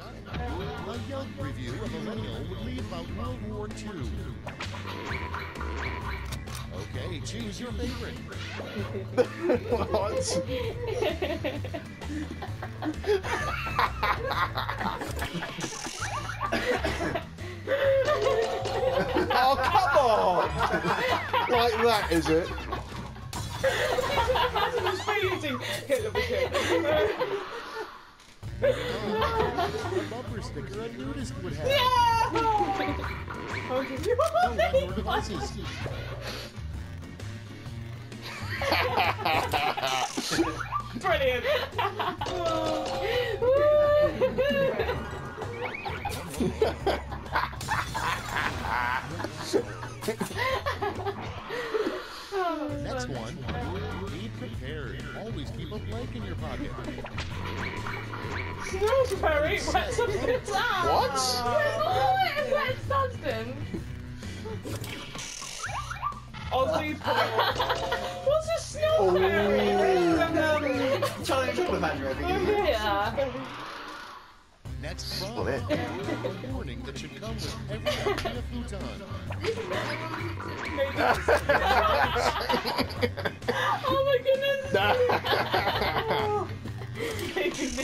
A Yelp review of a millennial would leave about World War II. Okay, choose your favorite. what? oh, come on! like that, is it? He's feeding Hitler the kid. A bumper sticker a nudist would have. I'll give you Don't your devices. Brilliant. Always keep a blank in your pocket. Smells very wet substance. What? Oh, it's wet substance. Aussie pudding. What's a snow fairy? Oh. Charlie and Chocolate Factory, I think. it is. Yeah. Next Split. problem. Warning that should come with every IKEA futon.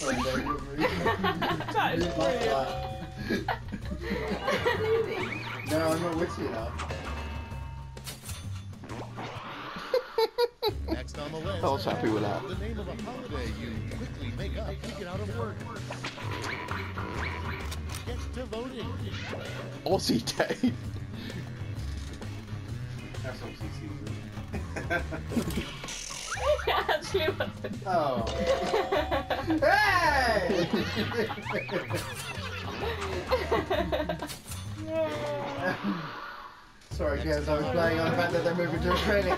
that is brilliant. no, I'm not witty enough. Next on the list. I was happy with that. The name of a holiday you quickly make up to get out of work. Get to voting. Aussie Day. That's obviously season. Actually, wasn't. Oh. hey! Sorry, guys, I was playing on the fact that they're moving to Australia.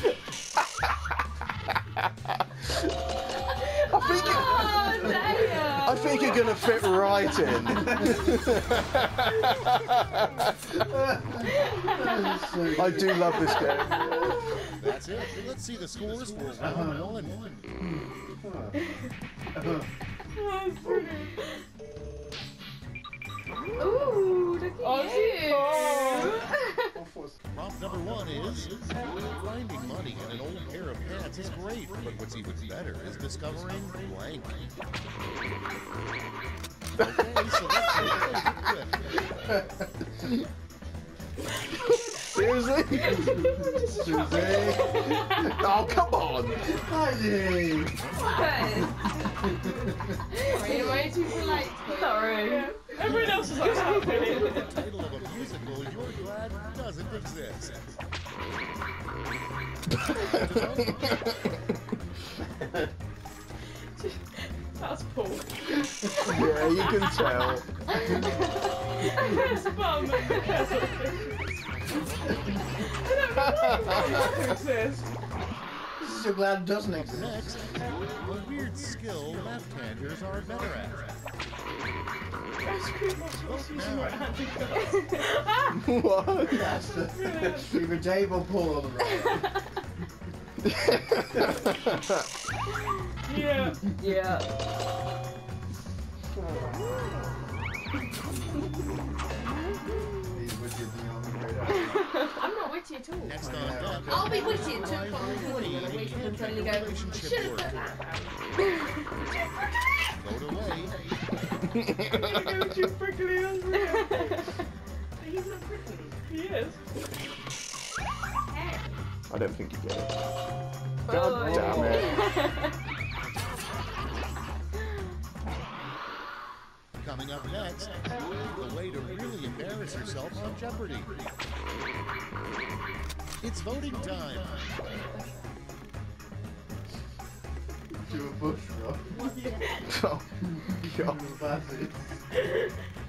I think you're gonna fit right in. I do love this game. That's it. Let's see the scores for round one. Uh-huh. Uh-huh. Uh-huh. Ooh, look at Aussie you. Boy. Prompt number one is finding money in an old pair of pants is great, but what's even better is discovering blank. Okay, so let's see the clip. Seriously? Oh, come on. Heidi! Sorry, way too polite. for you. Sorry. Everyone else is like oh, happy. The title of a musical you're glad doesn't exist. That's Paul. Yeah, you can tell. His bum. Doesn't exist. So glad it doesn't exist. Next, a weird skill left-handers are better at. Vote now. what? That's the, either Dave or Paul on the right. Yeah. Yeah. He's witty than you on the radar. I'm not witty at all. Next on deck, I'll be witty at 2 o'clock in the morning when I wake up and suddenly go, should have board. put that. vote away. Go too prickly. He's not prickly. He is. I don't think you get it. Oh, God damn it. Coming up next, the way to really embarrass yourself on Jeopardy. It's voting time. Do a bush run. Oh, God.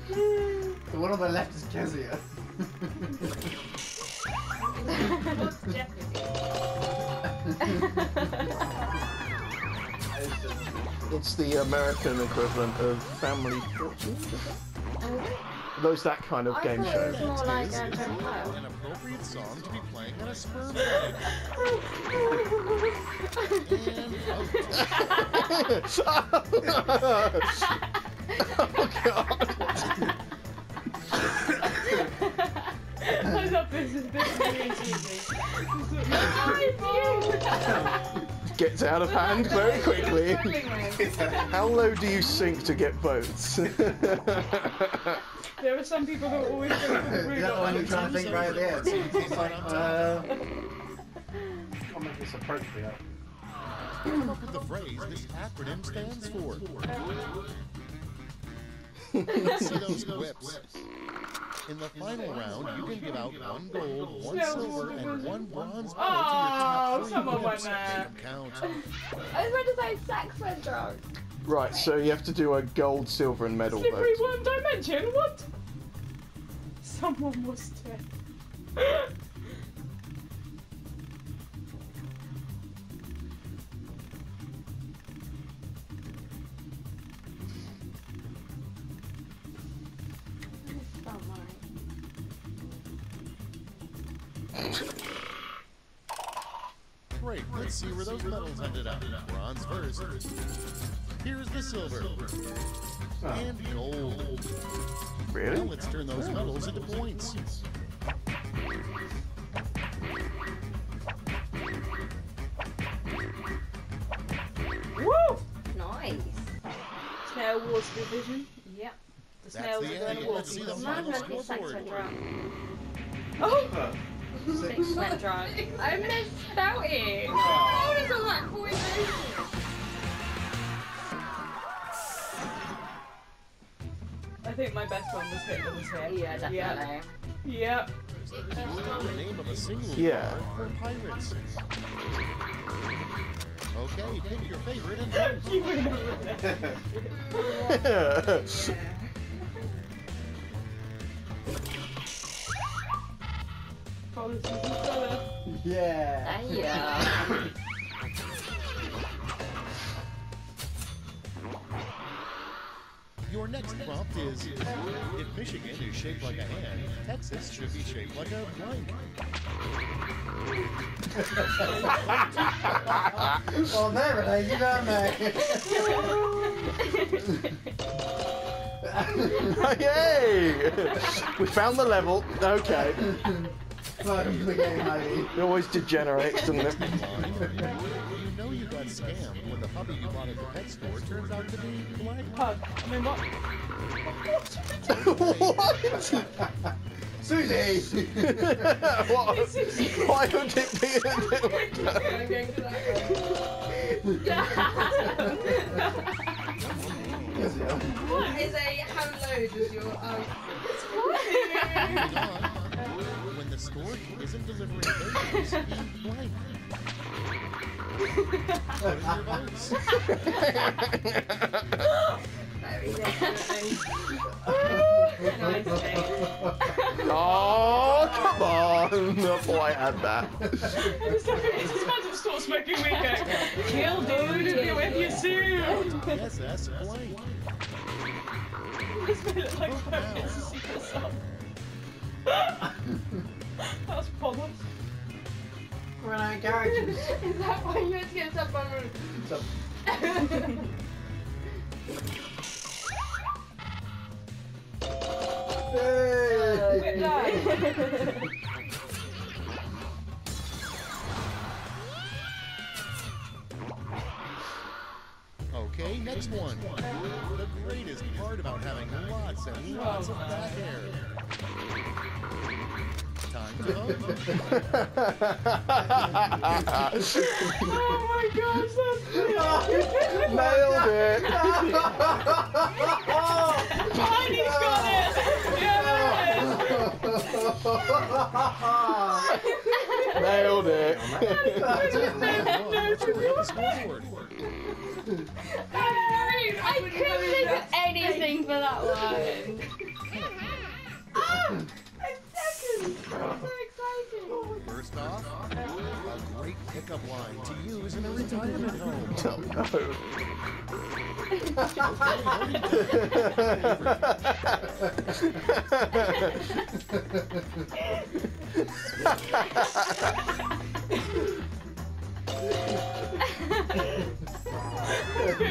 The one on the left is Kezia. It's the American equivalent of Family Fortune. Those that kind of I game show. it more like Is a an appropriate song to be playing at a sperm wedding. oh god. I love this. This is really cheesy. Gets out of hand very quickly. How low do you sink to get votes? There are some people that always go for the that the one of you're trying to think right there? It's like, uh, I'll make appropriate. Come up with the phrase this acronym stands for. See those whips. In the final round, you can give out one gold, one silver, and one bronze medal to your top Oh, three someone went whips. there. Make 'em count. I was about to say sex went drunk. right, so you have to do a gold, silver, and medal Slippery vote. one dimension. What? Someone was dead. Great, let's see where those medals ended up. Bronze first. Here's the silver. And gold. Really? Now let's turn those medals into points. Woo! Nice. Snail Wars division. Yep. The That's snails the are going end. to war. Let's see the final meant to be sex scoreboard. Oh! Sex went drunk. I misspelled it. Oh, it's on that point. I think my best one was Hitler was here. Yeah, definitely. Yep. The name of a single Yeah. for pirates. Okay, pick your favorite and. You win over there. Policies and colour. yeah. Yeah. Your next prompt is if Michigan is shaped like a hand, Texas should be shaped like a blank. Well, there it is, you don't know. Yay! We found the level. Okay. Welcome to the game, lady. It always degenerates, doesn't it? You know you got scammed when the puppy you bought at the pet store turns out to be blank. Pug. I mean, what? what? Susie! what? Why would it be a What is a how low does your um Moving on. When the store isn't delivering babies, be blank. Put your votes. Oh, come on! Before I had that. It's like it's a Phantom Store smoking weekend. Kill dude if you're with you soon. Yes, that's blank. It's made it like purpose to see yourself. That's problems. We're in our garages. Is that why you had to get up on roof? Whip Hey! Oh, that. Okay, next one. The greatest part about having lots and lots of back hair. Time. Oh my gosh, that's brilliant. Nailed it! Tiny's got it! Yeah, Nailed it! Let's bring up the scoreboard. I couldn't think of anything for that one. Pickup line to use in a retirement home.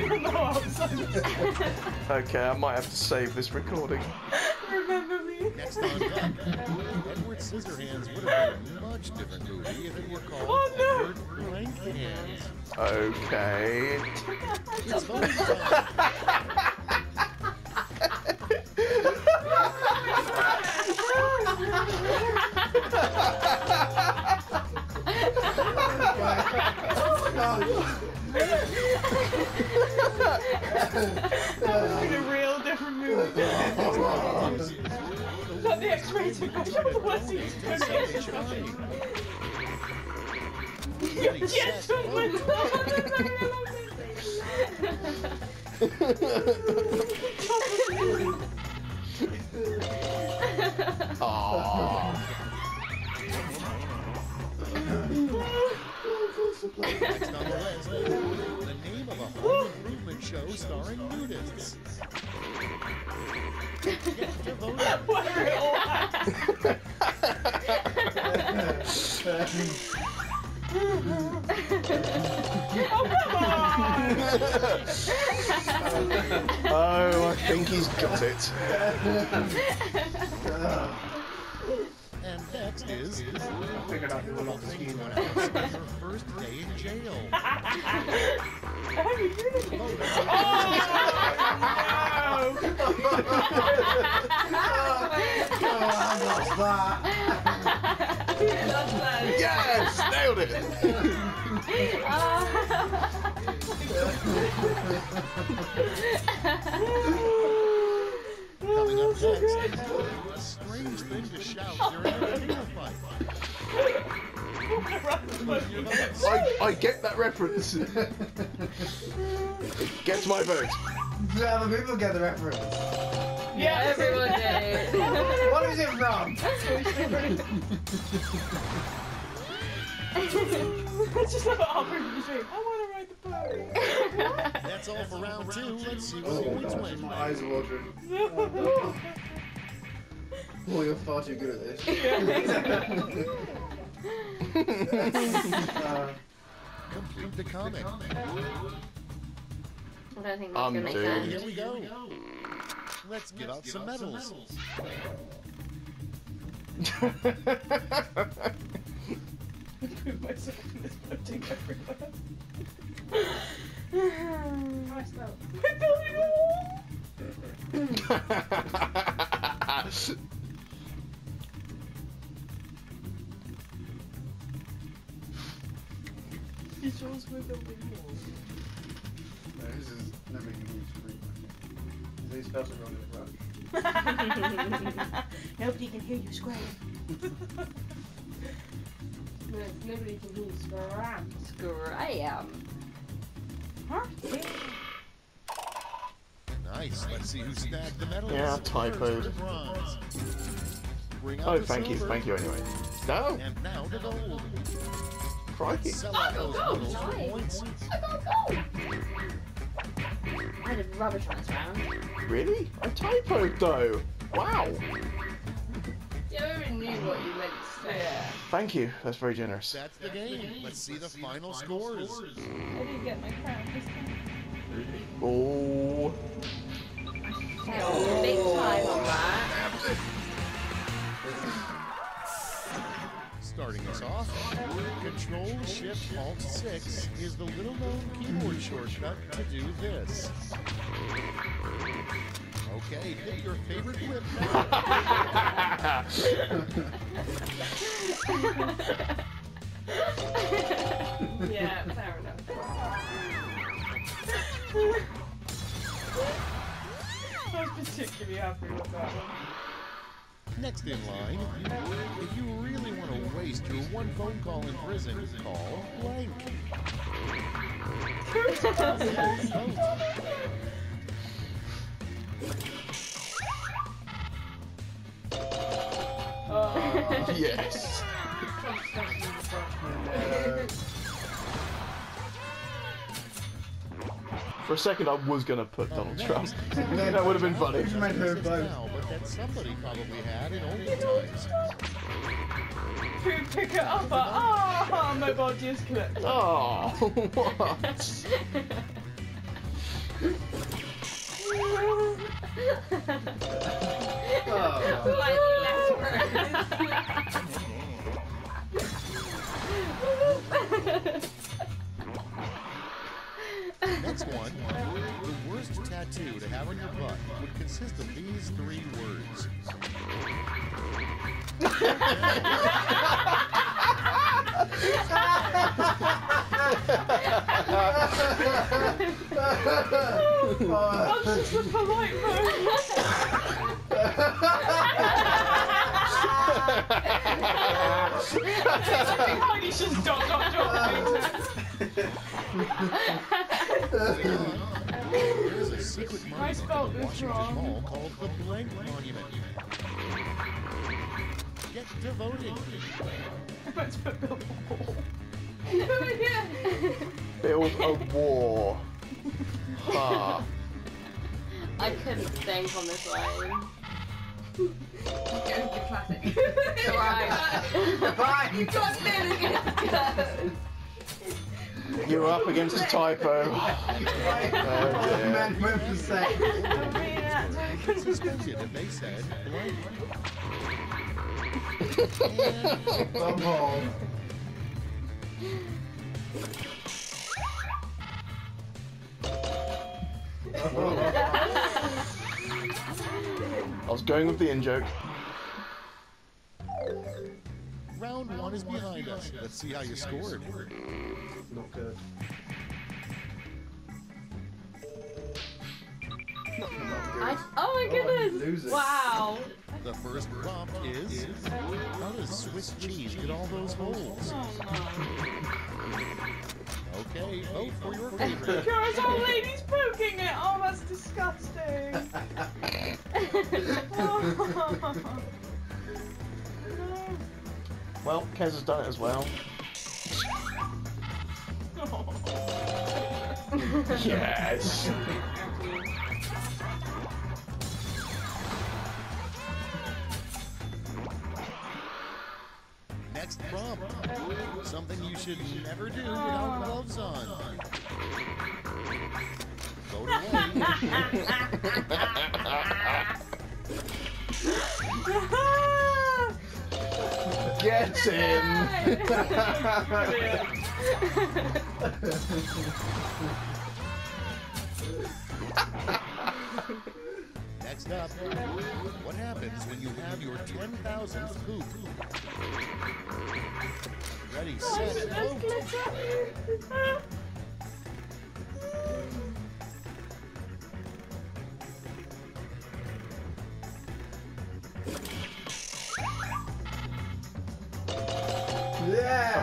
Oh no. okay, I might have to save this recording. Remember me? Next on deck, Edward Scissorhands would have been a much different movie if it were called Oh, no. Edward Blankhands. Okay. It's voting Not the X-rated version of the West East Yes, Aww. Next on the list, the name of a home improvement show starring nudists. got it. And next is Figured out the Little little Things scheme. when Alice spent her first day in jail. What's that? Yes, nailed it. Oh, Coming up next, a strange thing to shout during a fight. I, I get that reference. Gets my vote. Yeah, other people get the reference? Yeah, Everyone did. What is it from? It's just like offering the street. I want to ride the boat. That's all for round two. Let's see what points win. My eyes are watering. Oh, you're far too good at this. uh, Complete the comic. I don't think that's I'm gonna make sense. Here we go. Let's give out some medals. Put myself in this boating everywhere. Nice though. We're building a wall. He shows we're building walls. no, this is nobody can use free. These spells are wrong as well. Nobody can hear you scream. Nobody can hear you scram. Scram. Huh? Let's see who snagged the medals. Yeah, First typoed. for the bronze. Bring Oh, the thank you, thank you anyway. No, And now the gold. crikey. Sell out those medals for nice. I got gold. I had a rubbish last round. Really? I typoed though. Wow. You already knew what you meant to say. Yeah. Thank you. That's very generous. That's the game. Let's see the final scores. I didn't get my crown this time. Oh. Big time on that. Starting us off, Control Shift Alt 6 is the little known keyboard shortcut to do this. Okay, pick your favorite whip Next in line, if you really want to waste your one phone call in prison, call blank. Yes. For a second, I was gonna put Oh, Donald no, Trump. that would have been funny. doesn't might have exist both. now, but that somebody probably had in olden times. Who pick it up? But, oh, my body is clipped. Oh, ah, what? Oh. Next one. The worst tattoo to have on your butt would consist of these three words. That's just a polite I think Heidi's just dot dot dot. There is secret I monument in this Washington wrong. Mall called the Blank Monument. Get to voting. Let's put the wall. Build a war. Ha. I couldn't think on this line. Classic. Right. you got me. You're up against a typo. Oh dear. Man went for sex. Suspended if they said blank. Bumhole. I was going with the in joke. Round one is behind us. Let's see how you scored. Not good. I, oh my oh, goodness! losing. Wow. The first prompt is How does Swiss cheese get all those holes? Oh, okay, vote for your favorite. There's old ladies poking it. Oh, that's disgusting. Well, Kez has done it as well. Yes. Next prompt. Something you should never do without oh. gloves on. Vote away. Get him. Next up, what happens when you have your 10,000th poop? Ready, set, vote.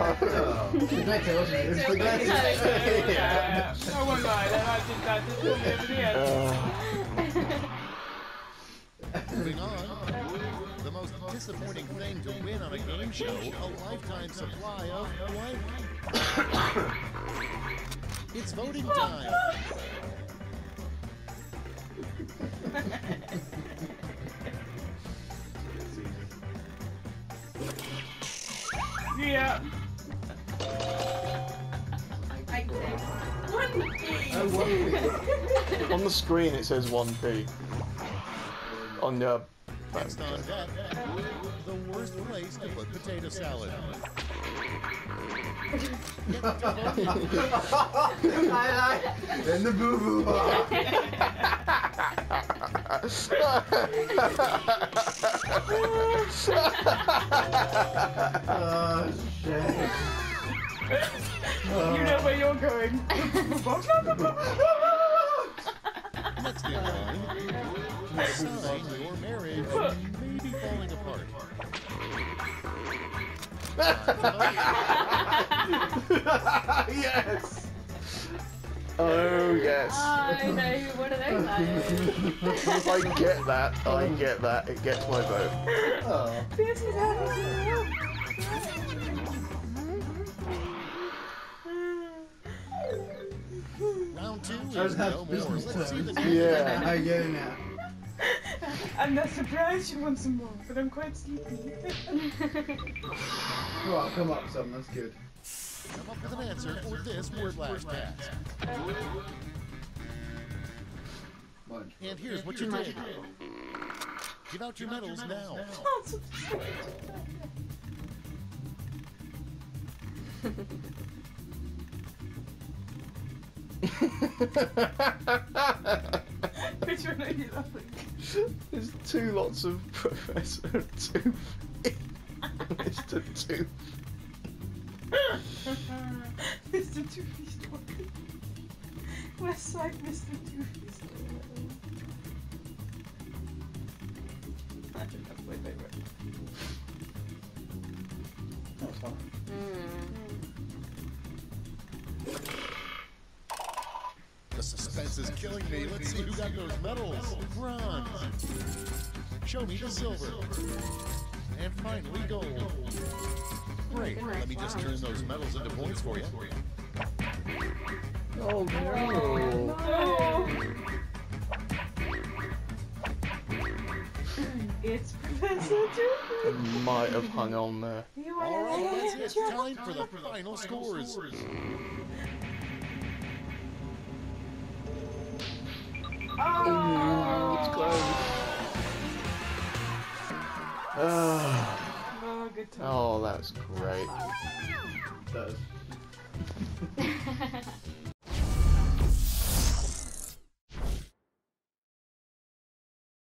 I Moving on. The most disappointing thing to win on a game show, a lifetime supply of blank. it's voting time. Yeah. on the screen it says 1p. On your. Next on deck, the worst place to put potato salad. Get to voting. I like in the boo boo bar. Oh shit. You know where you're going. Next in line, sign your marriage may be falling apart. yes. Oh yes. I know who one of those. I get that. I get that. It gets my vote. Oh. Round two How's is no more. business Let's see the Yeah. I get it now. I'm not surprised you want some more, but I'm quite sleepy. Oh, come up with something. That's good. Come up with an answer for this word last pass. Lunch. And here's what you did. Give out your medals now. Which one are you laughing? There's two lots of Professor Two. Mr. Two. Mr. Two-Faced one. West Side Mr. Two-Faced I think that's my favorite. That hmm. was fun. The is killing me. Let's see who got those medals. Bronze. Show me the silver. And finally, gold. Great. Let me just turn those medals into points for you. Oh no. It's Professor Two. Might have hung on there. You All wanna right, see. Time for the final scores. Oh, It's close. Ah. oh, good time. Oh, that was great. That is.